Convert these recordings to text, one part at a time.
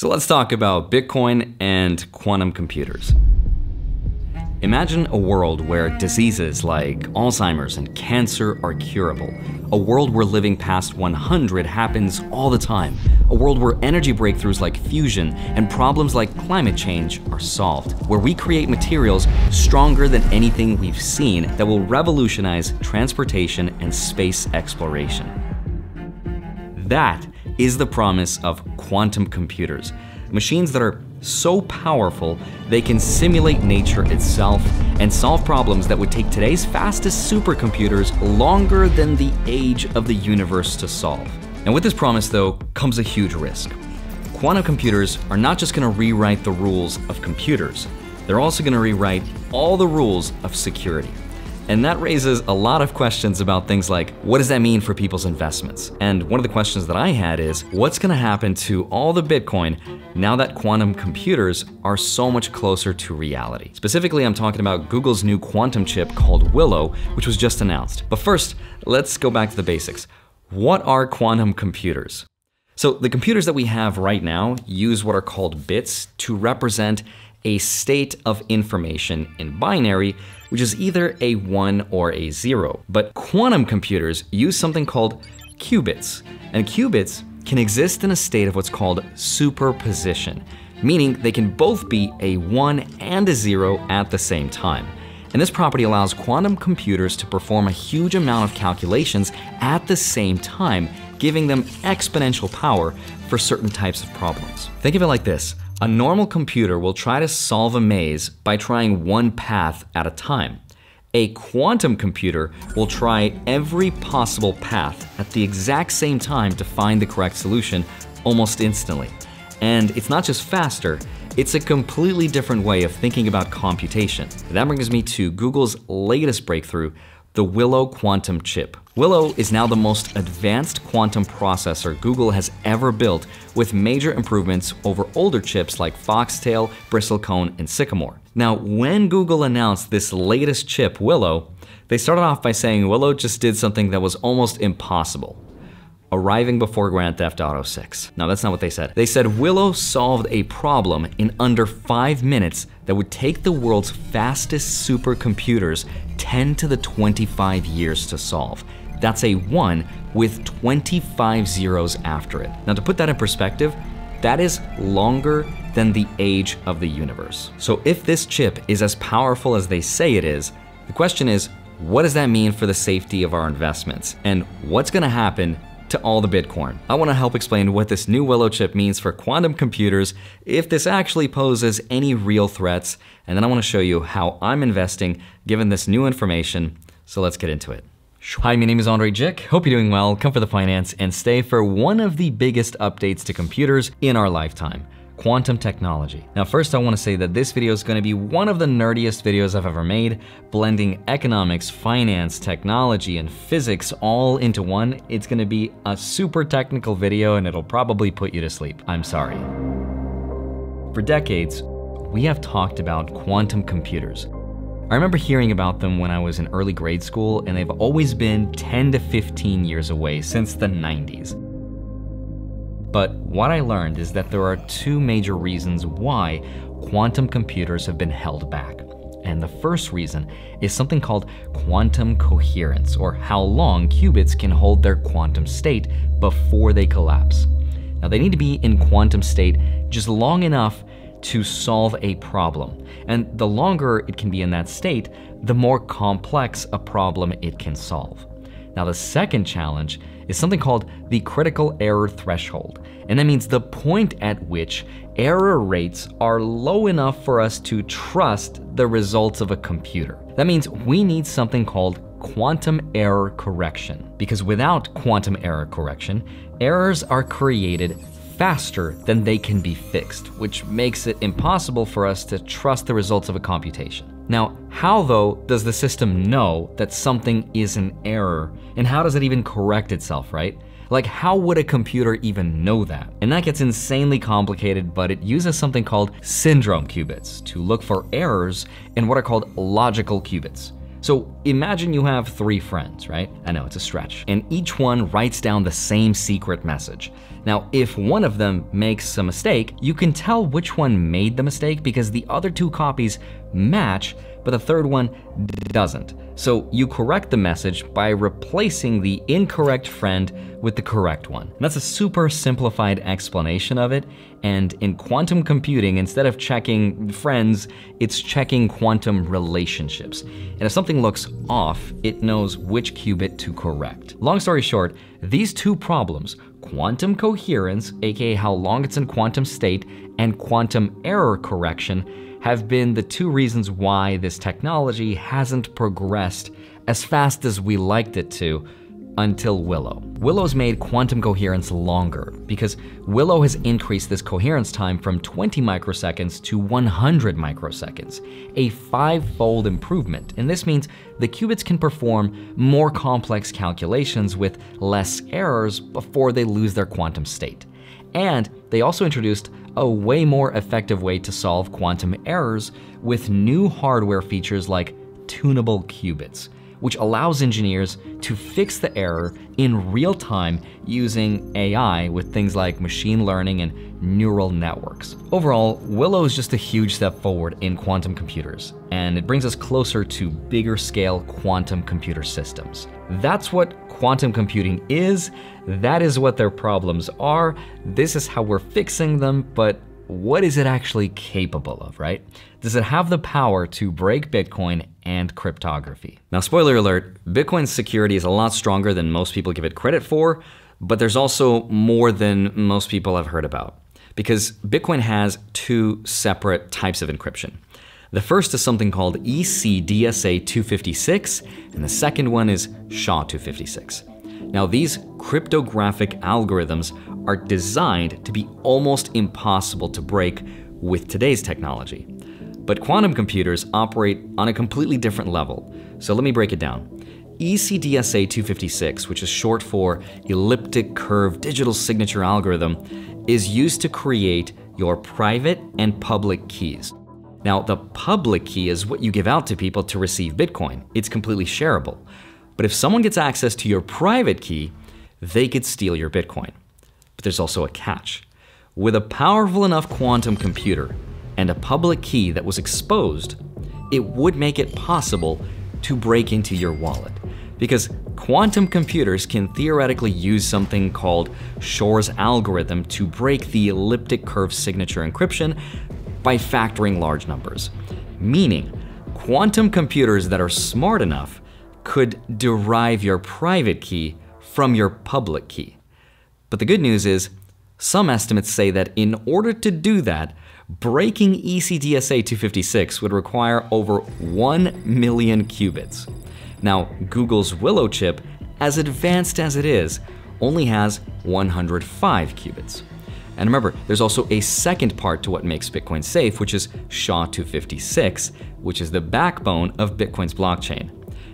So let's talk about Bitcoin and quantum computers. Imagine a world where diseases like Alzheimer's and cancer are curable. A world where living past 100 happens all the time. A world where energy breakthroughs like fusion and problems like climate change are solved. Where we create materials stronger than anything we've seen that will revolutionize transportation and space exploration. That is the promise of quantum computers. Machines that are so powerful they can simulate nature itself and solve problems that would take today's fastest supercomputers longer than the age of the universe to solve. And with this promise, though, comes a huge risk. Quantum computers are not just going to rewrite the rules of computers, they're also going to rewrite all the rules of security. And that raises a lot of questions about things like what does that mean for people's investments? And one of the questions that I had is what's going to happen to all the Bitcoin now that quantum computers are so much closer to reality? Specifically, I'm talking about Google's new quantum chip called Willow, which was just announced. But first, let's go back to the basics. What are quantum computers? So, the computers that we have right now use what are called bits to represent a state of information in binary, which is either a 1 or a 0. But quantum computers use something called qubits, and qubits can exist in a state of what's called superposition, meaning they can both be a 1 and a 0 at the same time. And this property allows quantum computers to perform a huge amount of calculations at the same time, giving them exponential power for certain types of problems. Think of it like this a normal computer will try to solve a maze by trying one path at a time. A quantum computer will try every possible path at the exact same time to find the correct solution almost instantly. And it's not just faster, it's a completely different way of thinking about computation. That brings me to Google's latest breakthrough, the Willow quantum chip. Willow is now the most advanced quantum processor Google has ever built with major improvements over older chips like Foxtail, Bristlecone, and Sycamore. Now, when Google announced this latest chip, Willow, they started off by saying Willow just did something that was almost impossible arriving before Grand Theft Auto 6. No, that's not what they said. They said Willow solved a problem in under five minutes that would take the world's fastest supercomputers 10 to the 25 years to solve. That's a 1 with 25 zeros after it. Now, to put that in perspective, that is longer than the age of the universe. So, if this chip is as powerful as they say it is, the question is what does that mean for the safety of our investments? And what's gonna happen to all the Bitcoin. I want to help explain what this new Willow chip means for quantum computers, if this actually poses any real threats, and then I want to show you how I'm investing given this new information. So let's get into it. Hi, my name is Andrei Jikh. Hope you're doing well. Come for the finance and stay for one of the biggest updates to computers in our lifetime quantum technology. Now first I want to say that this video is going to be one of the nerdiest videos I've ever made, blending economics, finance, technology, and physics all into one. It's going to be a super technical video and it'll probably put you to sleep. I'm sorry. For decades, we have talked about quantum computers. I remember hearing about them when I was in early grade school, and they've always been 10 to 15 years away since the 90s. But what I learned is that there are two major reasons why quantum computers have been held back. And the first reason is something called quantum coherence, or how long qubits can hold their quantum state before they collapse. Now, they need to be in quantum state just long enough to solve a problem. And the longer it can be in that state, the more complex a problem it can solve. Now, the second challenge is something called the critical error threshold. And that means the point at which error rates are low enough for us to trust the results of a computer. That means we need something called quantum error correction. Because without quantum error correction, errors are created faster than they can be fixed, which makes it impossible for us to trust the results of a computation. Now, how though does the system know that something is an error? And how does it even correct itself, right? Like, how would a computer even know that? And that gets insanely complicated, but it uses something called syndrome qubits to look for errors in what are called logical qubits. So imagine you have three friends, right? I know it's a stretch. And each one writes down the same secret message. Now, if one of them makes a mistake, you can tell which one made the mistake because the other two copies match, but the third one doesn't. So you correct the message by replacing the incorrect friend with the correct one. And that's a super simplified explanation of it. And in quantum computing, instead of checking friends, it's checking quantum relationships. And if something looks off, it knows which qubit to correct. Long story short, these two problems, quantum coherence, aka how long it's in quantum state, and quantum error correction, have been the two reasons why this technology hasn't progressed as fast as we liked it to until Willow. Willow's made quantum coherence longer because Willow has increased this coherence time from 20 microseconds to 100 microseconds, a five-fold improvement. And this means the qubits can perform more complex calculations with less errors before they lose their quantum state. And they also introduced a way more effective way to solve quantum errors with new hardware features like tunable qubits, which allows engineers to fix the error in real time using AI with things like machine learning and neural networks. Overall, Willow is just a huge step forward in quantum computers, and it brings us closer to bigger scale quantum computer systems. That's what quantum computing is, that is what their problems are, this is how we're fixing them, but what is it actually capable of, right? Does it have the power to break Bitcoin and cryptography? Now, spoiler alert, Bitcoin's security is a lot stronger than most people give it credit for, but there's also more than most people have heard about. Because Bitcoin has two separate types of encryption. The first is something called ECDSA 256, and the second one is SHA 256. Now, these cryptographic algorithms are designed to be almost impossible to break with today's technology. But quantum computers operate on a completely different level, so let me break it down. ECDSA 256, which is short for Elliptic Curve Digital Signature Algorithm, is used to create your private and public keys. Now, the public key is what you give out to people to receive Bitcoin. It's completely shareable. But if someone gets access to your private key, they could steal your Bitcoin. But there's also a catch. With a powerful enough quantum computer and a public key that was exposed, it would make it possible to break into your wallet. Because quantum computers can theoretically use something called Shor's algorithm to break the elliptic curve signature encryption by factoring large numbers. Meaning, quantum computers that are smart enough could derive your private key from your public key. But the good news is, some estimates say that in order to do that, breaking ECDSA 256 would require over 1 million qubits. Now, Google's Willow chip, as advanced as it is, only has 105 qubits. And remember, there's also a second part to what makes Bitcoin safe, which is SHA-256, which is the backbone of Bitcoin's blockchain.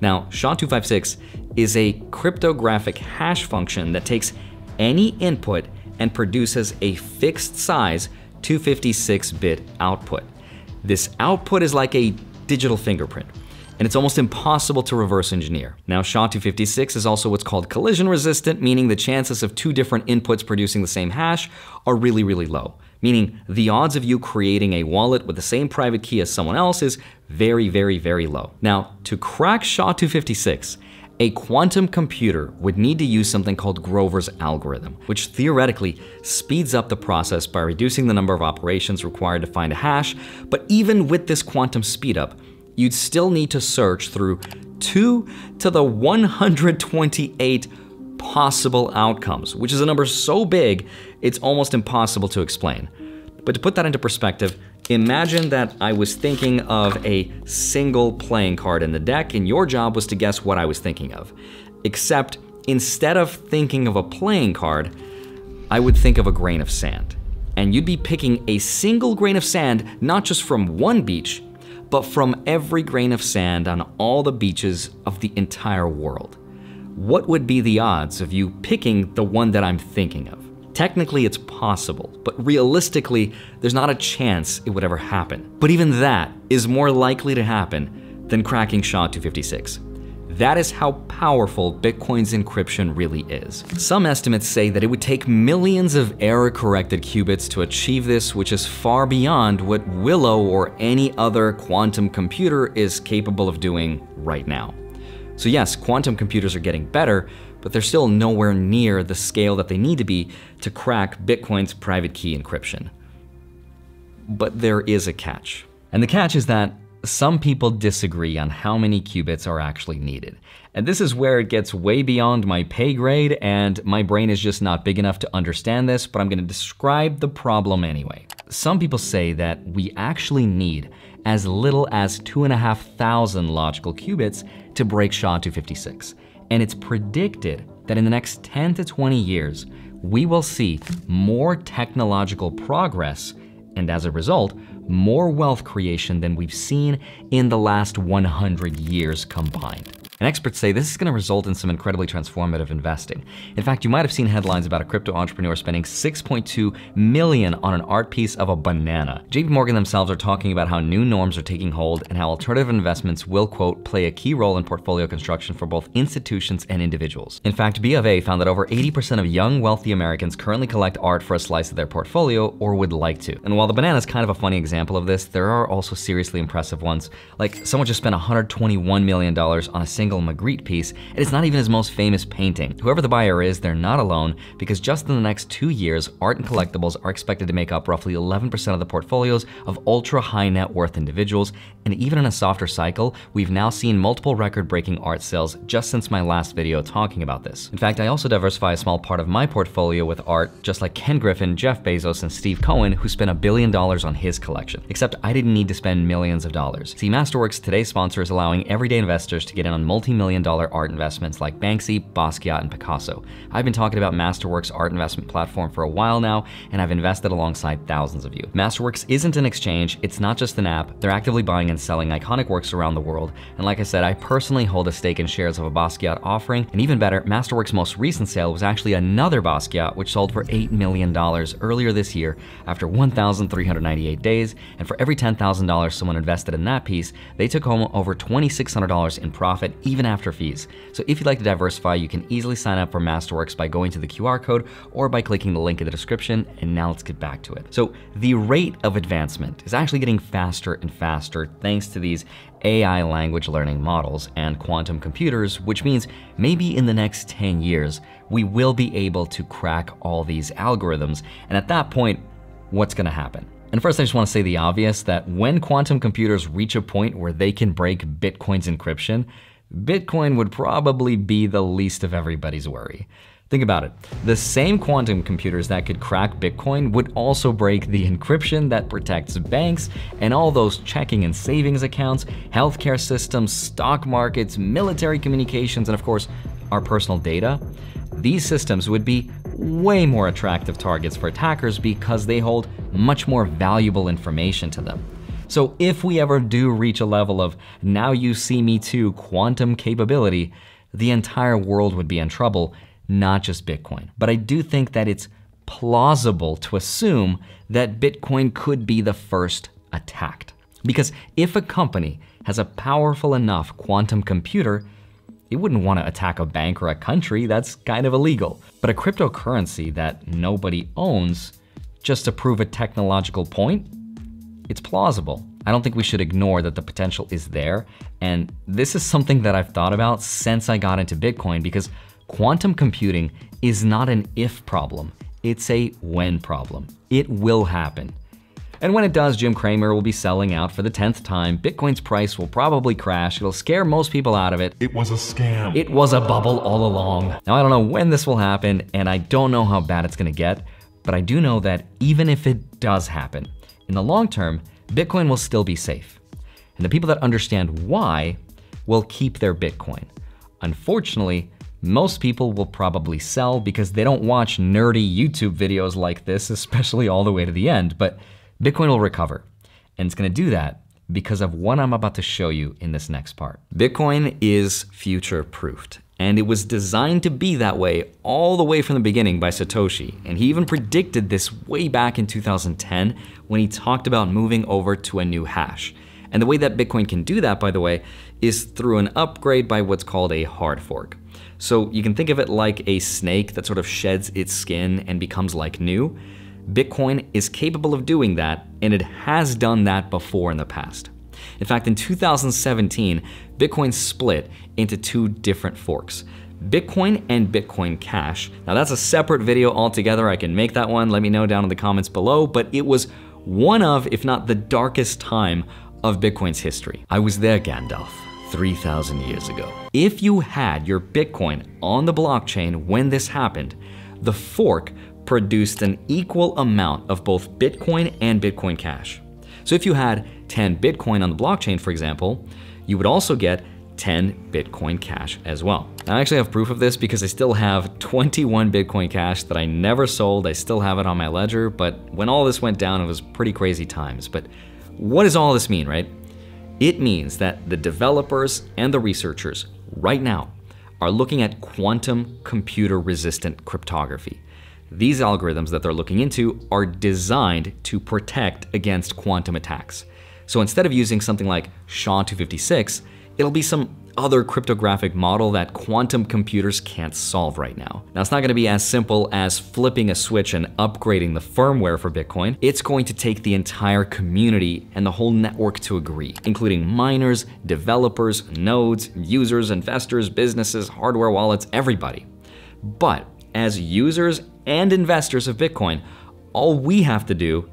Now, SHA-256 is a cryptographic hash function that takes any input and produces a fixed size 256-bit output. This output is like a digital fingerprint, and it's almost impossible to reverse engineer. Now, SHA-256 is also what's called collision resistant, meaning the chances of two different inputs producing the same hash are really, really low. Meaning the odds of you creating a wallet with the same private key as someone else is very, very, very low. Now, to crack SHA-256, a quantum computer would need to use something called Grover's algorithm, which theoretically speeds up the process by reducing the number of operations required to find a hash, but even with this quantum speedup, you'd still need to search through 2 to the 128 possible outcomes, which is a number so big, it's almost impossible to explain. But to put that into perspective, imagine that I was thinking of a single playing card in the deck and your job was to guess what I was thinking of. Except instead of thinking of a playing card, I would think of a grain of sand. And you'd be picking a single grain of sand, not just from one beach, but from every grain of sand on all the beaches of the entire world. What would be the odds of you picking the one that I'm thinking of? Technically, it's possible, but realistically, there's not a chance it would ever happen. But even that is more likely to happen than cracking SHA-256. That is how powerful Bitcoin's encryption really is. Some estimates say that it would take millions of error-corrected qubits to achieve this, which is far beyond what Willow or any other quantum computer is capable of doing right now. So yes, quantum computers are getting better, but they're still nowhere near the scale that they need to be to crack Bitcoin's private key encryption. But there is a catch. And the catch is that some people disagree on how many qubits are actually needed. And this is where it gets way beyond my pay grade, and my brain is just not big enough to understand this, but I'm gonna describe the problem anyway. Some people say that we actually need as little as 2,500 logical qubits to break SHA-256. And it's predicted that in the next 10 to 20 years, we will see more technological progress, and as a result, more wealth creation than we've seen in the last 100 years combined. And experts say this is going to result in some incredibly transformative investing. In fact, you might have seen headlines about a crypto entrepreneur spending 6.2 million on an art piece of a banana. JP Morgan themselves are talking about how new norms are taking hold and how alternative investments will, quote, play a key role in portfolio construction for both institutions and individuals. In fact, B of A found that over 80% of young, wealthy Americans currently collect art for a slice of their portfolio or would like to. And while the banana is kind of a funny example of this, there are also seriously impressive ones. Like someone just spent $121 million on a single Magritte piece, and it's not even his most famous painting. Whoever the buyer is, they're not alone, because just in the next two years, art and collectibles are expected to make up roughly 11% of the portfolios of ultra high net worth individuals, and even in a softer cycle, we've now seen multiple record-breaking art sales just since my last video talking about this. In fact, I also diversify a small part of my portfolio with art, just like Ken Griffin, Jeff Bezos, and Steve Cohen, who spent a billion dollars on his collection. Except I didn't need to spend millions of dollars. See, Masterworks, today's sponsor, is allowing everyday investors to get in on multi multi-million dollar art investments like Banksy, Basquiat, and Picasso. I've been talking about Masterworks art investment platform for a while now, and I've invested alongside thousands of you. Masterworks isn't an exchange, it's not just an app, they're actively buying and selling iconic works around the world, and like I said, I personally hold a stake in shares of a Basquiat offering, and even better, Masterworks' most recent sale was actually another Basquiat, which sold for $8 million earlier this year after 1,398 days, and for every $10,000 someone invested in that piece, they took home over $2,600 in profit, even after fees. So if you'd like to diversify, you can easily sign up for Masterworks by going to the QR code or by clicking the link in the description. And now let's get back to it. So the rate of advancement is actually getting faster and faster thanks to these AI language learning models and quantum computers, which means maybe in the next 10 years, we will be able to crack all these algorithms. And at that point, what's gonna happen? And first, I just want to say the obvious that when quantum computers reach a point where they can break Bitcoin's encryption, Bitcoin would probably be the least of everybody's worry. Think about it. The same quantum computers that could crack Bitcoin would also break the encryption that protects banks and all those checking and savings accounts, healthcare systems, stock markets, military communications, and of course, our personal data. These systems would be way more attractive targets for attackers because they hold much more valuable information to them. So if we ever do reach a level of now you see me too quantum capability, the entire world would be in trouble, not just Bitcoin. But I do think that it's plausible to assume that Bitcoin could be the first attacked. Because if a company has a powerful enough quantum computer, it wouldn't want to attack a bank or a country, that's kind of illegal. But a cryptocurrency that nobody owns just to prove a technological point, it's plausible. I don't think we should ignore that the potential is there. And this is something that I've thought about since I got into Bitcoin because quantum computing is not an if problem, it's a when problem. It will happen. And when it does, Jim Cramer will be selling out for the 10th time. Bitcoin's price will probably crash. It'll scare most people out of it. It was a scam. It was a bubble all along. Now, I don't know when this will happen, and I don't know how bad it's gonna get, but I do know that even if it does happen, in the long term, Bitcoin will still be safe. And the people that understand why will keep their Bitcoin. Unfortunately, most people will probably sell because they don't watch nerdy YouTube videos like this, especially all the way to the end, but Bitcoin will recover. And it's gonna do that because of what I'm about to show you in this next part. Bitcoin is future proofed and it was designed to be that way all the way from the beginning by Satoshi. And he even predicted this way back in 2010 when he talked about moving over to a new hash. And the way that Bitcoin can do that, by the way, is through an upgrade by what's called a hard fork. So you can think of it like a snake that sort of sheds its skin and becomes like new. Bitcoin is capable of doing that, and it has done that before in the past. In fact, in 2017, Bitcoin split into two different forks. Bitcoin and Bitcoin Cash. Now that's a separate video altogether. I can make that one. Let me know down in the comments below. But it was one of, if not the darkest time of Bitcoin's history. I was there, Gandalf, 3,000 years ago. If you had your Bitcoin on the blockchain when this happened, the fork produced an equal amount of both Bitcoin and Bitcoin Cash. So if you had 10 Bitcoin on the blockchain, for example, you would also get 10 Bitcoin Cash as well. I actually have proof of this because I still have 21 Bitcoin Cash that I never sold. I still have it on my ledger, but when all this went down, it was pretty crazy times. But what does all this mean, right? It means that the developers and the researchers right now are looking at quantum computer resistant cryptography. These algorithms that they're looking into are designed to protect against quantum attacks. So instead of using something like SHA-256, it'll be some other cryptographic model that quantum computers can't solve right now. Now, it's not gonna be as simple as flipping a switch and upgrading the firmware for Bitcoin. It's going to take the entire community and the whole network to agree, including miners, developers, nodes, users, investors, businesses, hardware wallets, everybody. But as users and investors of Bitcoin, all we have to do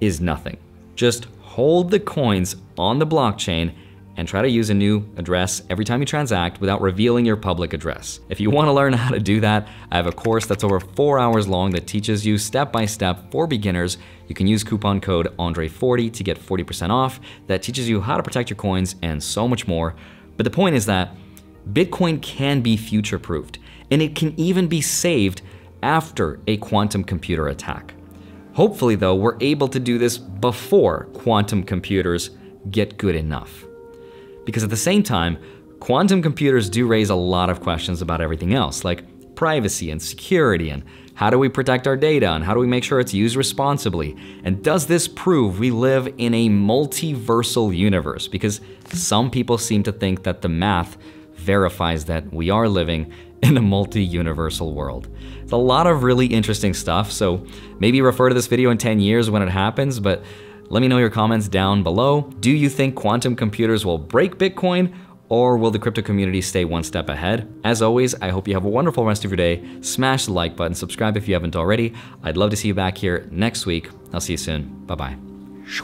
is nothing. Just hold the coins on the blockchain and try to use a new address every time you transact without revealing your public address. If you want to learn how to do that, I have a course that's over four hours long that teaches you step by step for beginners. You can use coupon code Andrei40 to get 40% off. That teaches you how to protect your coins and so much more. But the point is that Bitcoin can be future proofed and it can even be saved after a quantum computer attack. Hopefully, though, we're able to do this before quantum computers get good enough. Because at the same time, quantum computers do raise a lot of questions about everything else, like privacy and security and how do we protect our data and how do we make sure it's used responsibly? And does this prove we live in a multiversal universe? Because some people seem to think that the math verifies that we are living in a multi-universal world. It's a lot of really interesting stuff, so maybe refer to this video in 10 years when it happens, but let me know your comments down below. Do you think quantum computers will break Bitcoin or will the crypto community stay one step ahead? As always, I hope you have a wonderful rest of your day. Smash the like button, subscribe if you haven't already. I'd love to see you back here next week. I'll see you soon. Bye-bye.